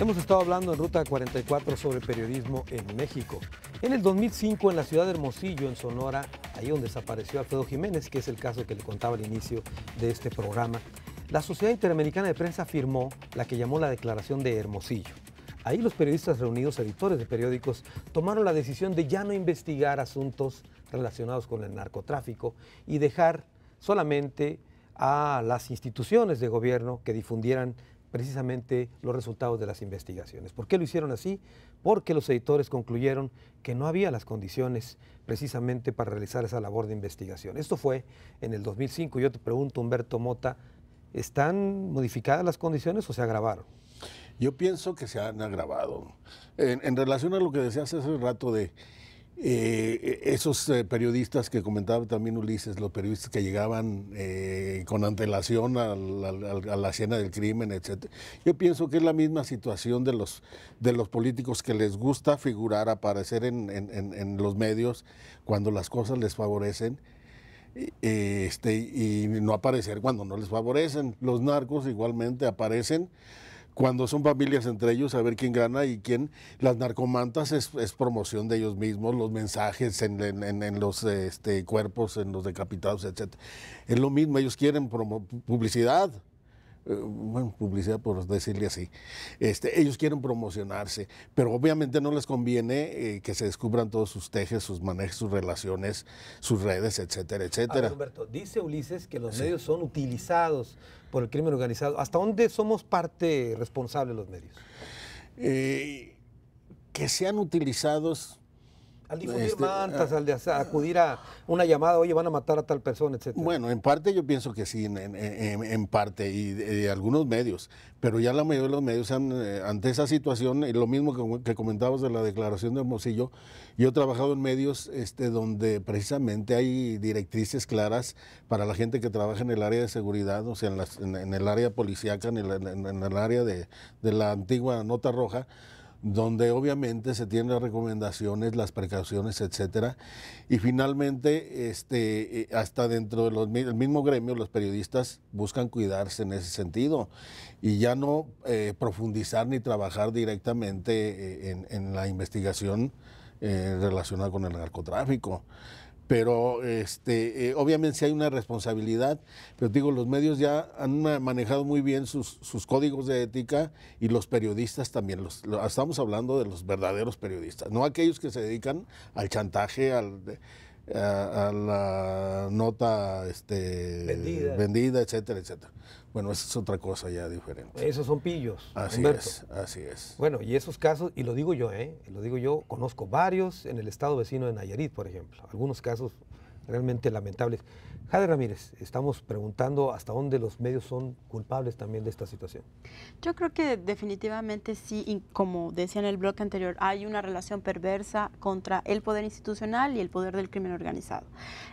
Hemos estado hablando en Ruta 44 sobre periodismo en México. En el 2005, en la ciudad de Hermosillo, en Sonora, ahí donde desapareció Alfredo Jiménez, que es el caso que le contaba al inicio de este programa, la Sociedad Interamericana de Prensa firmó la que llamó la Declaración de Hermosillo. Ahí los periodistas reunidos, editores de periódicos, tomaron la decisión de ya no investigar asuntos relacionados con el narcotráfico y dejar solamente a las instituciones de gobierno que difundieran precisamente los resultados de las investigaciones. ¿Por qué lo hicieron así? Porque los editores concluyeron que no había las condiciones precisamente para realizar esa labor de investigación. Esto fue en el 2005. Yo te pregunto, Humberto Mota, ¿están modificadas las condiciones o se agravaron? Yo pienso que se han agravado. En, en relación a lo que decías hace rato de eh, esos eh, periodistas que comentaba también Ulises, los periodistas que llegaban eh, con antelación a la, escena del crimen, etc. Yo pienso que es la misma situación de los, de los políticos que les gusta figurar, aparecer en, los medios cuando las cosas les favorecen. Este, y no aparecer cuando no les favorecen. Los narcos igualmente aparecen cuando son familias entre ellos, a ver quién gana y quién. Las narcomantas es, promoción de ellos mismos, los mensajes en, los este, cuerpos, en los decapitados, etc. Es lo mismo, ellos quieren publicidad. Eh, bueno, publicidad por decirle así. Este, ellos quieren promocionarse, pero obviamente no les conviene eh, que se descubran todos sus tejes, sus manejos, sus relaciones, sus redes, etcétera, etcétera. Humberto, dice Ulises que los medios son utilizados por el crimen organizado. ¿Hasta dónde somos parte responsable los medios? Eh, que sean utilizados al difundir este, mantas, ah, al de acudir a una llamada, oye, van a matar a tal persona, etc. Bueno, en parte yo pienso que sí, en, parte, y de, algunos medios, pero ya la mayoría de los medios han, eh, ante esa situación, y lo mismo que, comentabas de la declaración de Hermosillo, yo he trabajado en medios este, donde precisamente hay directrices claras para la gente que trabaja en el área de seguridad, o sea, en, el área policíaca, en el, área de la antigua nota roja, donde obviamente se tienen las recomendaciones, las precauciones, etcétera. Y finalmente, este, eh, hasta dentro del mismo gremio, los periodistas buscan cuidarse en ese sentido y ya no eh, profundizar ni trabajar directamente eh, en, la investigación relacionada con el narcotráfico pero este, eh, obviamente sí hay una responsabilidad, pero digo, los medios ya han manejado muy bien sus, códigos de ética y los periodistas también, los, estamos hablando de los verdaderos periodistas, no aquellos que se dedican al chantaje, al, a, la nota este, vendida. vendida, etcétera, etcétera. Bueno, esa es otra cosa ya diferente. Esos son pillos. Así es, así es. Bueno, y esos casos, y lo digo yo, ¿eh? Lo digo yo, conozco varios en el estado vecino de Nayarit, por ejemplo. Algunos casos realmente lamentables. Jade Ramírez, estamos preguntando hasta dónde los medios son culpables también de esta situación. Yo creo que definitivamente sí, como decía en el bloque anterior, hay una relación perversa contra el poder institucional y el poder del crimen organizado.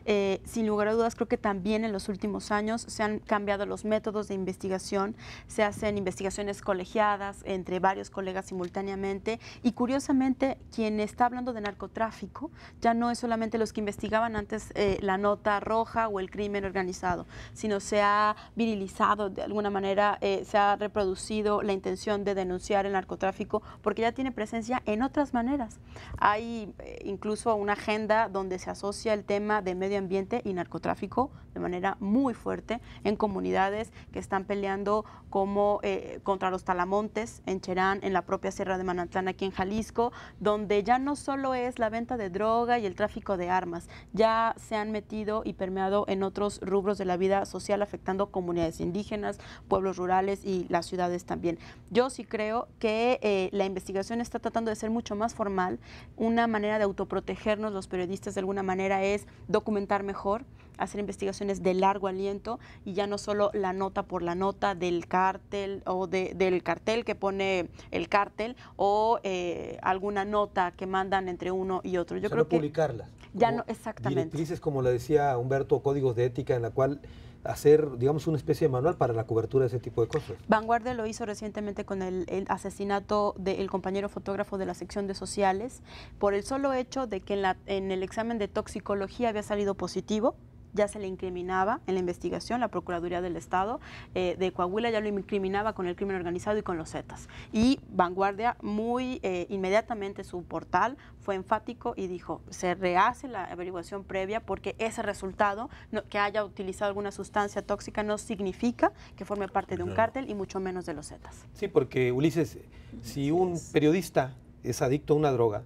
Eh, sin lugar a dudas, creo que también en los últimos años se han cambiado los métodos de investigación, se hacen investigaciones colegiadas entre varios colegas simultáneamente y curiosamente quien está hablando de narcotráfico ya no es solamente los que investigaban antes eh, la nota roja o el crimen organizado, sino se ha virilizado de alguna manera, eh, se ha reproducido la intención de denunciar el narcotráfico porque ya tiene presencia en otras maneras. Hay eh, incluso una agenda donde se asocia el tema de medio ambiente y narcotráfico de manera muy fuerte en comunidades que están peleando como eh, contra los talamontes en Cherán, en la propia Sierra de Manatlán aquí en Jalisco, donde ya no solo es la venta de droga y el tráfico de armas, ya se han metido y permeado en otros rubros de la vida social afectando comunidades indígenas, pueblos rurales y las ciudades también. Yo sí creo que eh, la investigación está tratando de ser mucho más formal. Una manera de autoprotegernos los periodistas de alguna manera es documentar mejor, hacer investigaciones de largo aliento y ya no solo la nota por la nota del cártel o del cartel que pone el cártel o eh, alguna nota que mandan entre uno y otro. Yo creo que publicarla. Ya no, exactamente. Directrices, como le decía Humberto, códigos de ética en la cual hacer, digamos, una especie de manual para la cobertura de ese tipo de cosas. Vanguardia lo hizo recientemente con el, asesinato del compañero fotógrafo de la sección de sociales por el solo hecho de que en, la, en el examen de toxicología había salido positivo ya se le incriminaba en la investigación, la Procuraduría del Estado eh, de Coahuila ya lo incriminaba con el crimen organizado y con los Zetas. Y Vanguardia muy eh, inmediatamente su portal fue enfático y dijo, se rehace la averiguación previa porque ese resultado, que haya utilizado alguna sustancia tóxica, no significa que forme parte de un cártel y mucho menos de los Zetas. Sí, porque Ulises, si un periodista es adicto a una droga,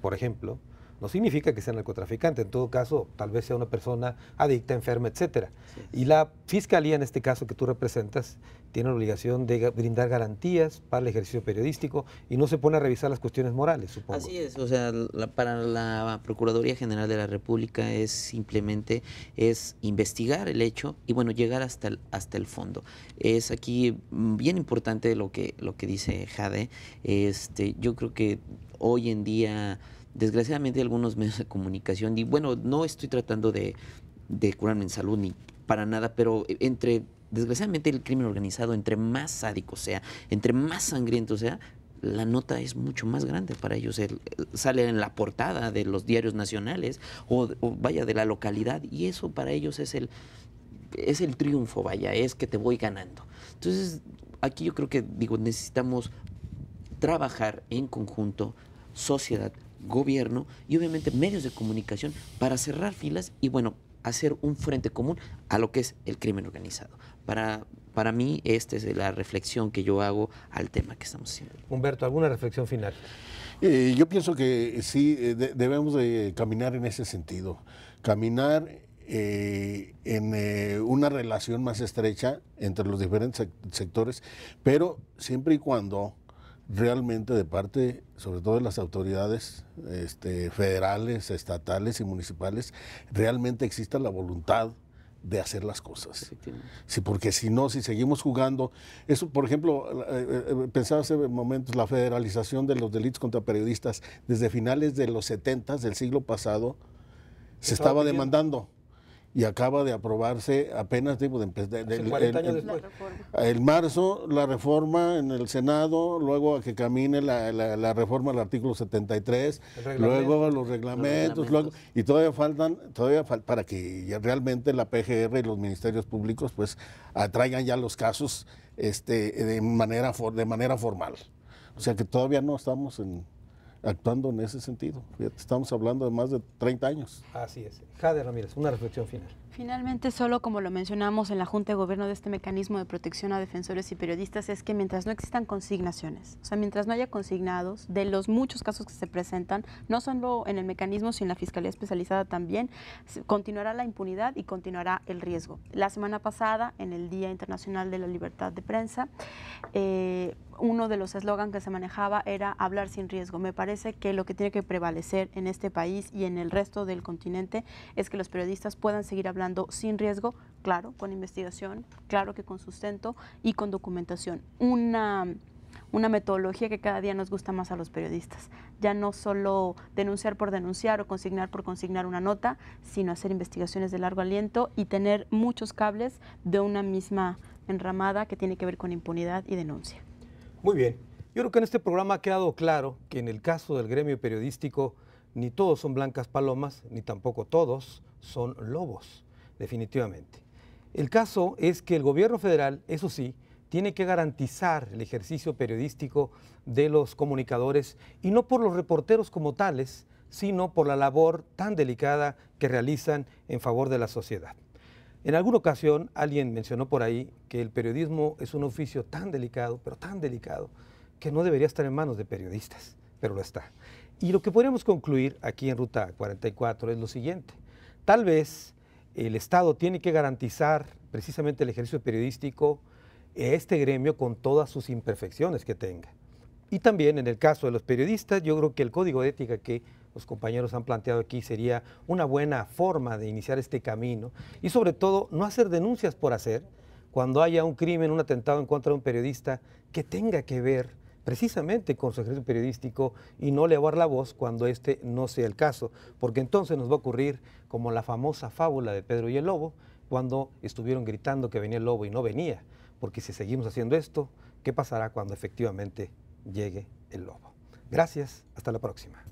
por ejemplo, no significa que sea narcotraficante, en todo caso, tal vez sea una persona adicta, enferma, etcétera. Y la fiscalía, en este caso que tú representas, tiene la obligación de brindar garantías para el ejercicio periodístico y no se pone a revisar las cuestiones morales, supongo. Así es, o sea, para la Procuraduría General de la República es simplemente es investigar el hecho y bueno, llegar hasta el, hasta el fondo. Es aquí bien importante lo que, lo que dice Jade. Este, yo creo que hoy en día desgraciadamente algunos medios de comunicación, y bueno, no estoy tratando de, curarme en salud ni para nada, pero entre, desgraciadamente el crimen organizado, entre más sádico sea, entre más sangriento sea, la nota es mucho más grande para ellos. sale en la portada de los diarios nacionales o, vaya de la localidad y eso para ellos es el, es el triunfo, vaya, es que te voy ganando. Entonces, aquí yo creo que digo, necesitamos trabajar en conjunto, sociedad, gobierno y obviamente medios de comunicación para cerrar filas y bueno, hacer un frente común a lo que es el crimen organizado. Para, para mí, esta es la reflexión que yo hago al tema que estamos haciendo. Humberto, ¿alguna reflexión final? Eh, yo pienso que sí, eh, debemos de caminar en ese sentido. Caminar eh, en una relación más estrecha entre los diferentes sectores, pero siempre y cuando realmente de parte, sobre todo de las autoridades este, federales, estatales y municipales, realmente exista la voluntad de hacer las cosas. Sí, porque si no, si seguimos jugando, eso, por ejemplo, eh, eh, pensaba hace momentos la federalización de los delitos contra periodistas desde finales de los 70 del siglo pasado se estaba demandando y acaba de aprobarse apenas tipo de, el, marzo la reforma en el Senado, luego a que camine la, reforma del artículo 73, luego los reglamentos, Luego, y todavía faltan, todavía para que ya realmente la PGR y los ministerios públicos pues atraigan ya los casos este, de, manera, de manera formal. O sea que todavía no estamos en, actuando en ese sentido. Estamos hablando de más de 30 años. Así es. Jade Ramírez, una reflexión final. Finalmente, solo como lo mencionamos en la Junta de Gobierno de este mecanismo de protección a defensores y periodistas, es que mientras no existan consignaciones, o sea, mientras no haya consignados de los muchos casos que se presentan, no solo en el mecanismo, sino en la Fiscalía Especializada también, continuará la impunidad y continuará el riesgo. La semana pasada, en el Día Internacional de la Libertad de Prensa, eh, uno de los eslogans que se manejaba era hablar sin riesgo. Me parece que lo que tiene que prevalecer en este país y en el resto del continente es que los periodistas puedan seguir hablando sin riesgo, claro, con investigación, claro que con sustento y con documentación. Una, una metodología que cada día nos gusta más a los periodistas. Ya no solo denunciar por denunciar o consignar por consignar una nota, sino hacer investigaciones de largo aliento y tener muchos cables de una misma enramada que tiene que ver con impunidad y denuncia. Muy bien. Yo creo que en este programa ha quedado claro que en el caso del gremio periodístico ni todos son blancas palomas, ni tampoco todos son lobos, definitivamente. El caso es que el gobierno federal, eso sí, tiene que garantizar el ejercicio periodístico de los comunicadores y no por los reporteros como tales, sino por la labor tan delicada que realizan en favor de la sociedad. En alguna ocasión alguien mencionó por ahí que el periodismo es un oficio tan delicado, pero tan delicado, que no debería estar en manos de periodistas, pero lo está. Y lo que podríamos concluir aquí en Ruta 44 es lo siguiente. Tal vez el Estado tiene que garantizar precisamente el ejercicio periodístico a este gremio con todas sus imperfecciones que tenga. Y también en el caso de los periodistas, yo creo que el código de ética que los compañeros han planteado aquí sería una buena forma de iniciar este camino y sobre todo no hacer denuncias por hacer cuando haya un crimen, un atentado en contra de un periodista que tenga que ver precisamente con su ejercicio periodístico y no levar la voz cuando este no sea el caso, porque entonces nos va a ocurrir como la famosa fábula de Pedro y el Lobo, cuando estuvieron gritando que venía el lobo y no venía, porque si seguimos haciendo esto, ¿qué pasará cuando efectivamente llegue el lobo? Gracias, hasta la próxima.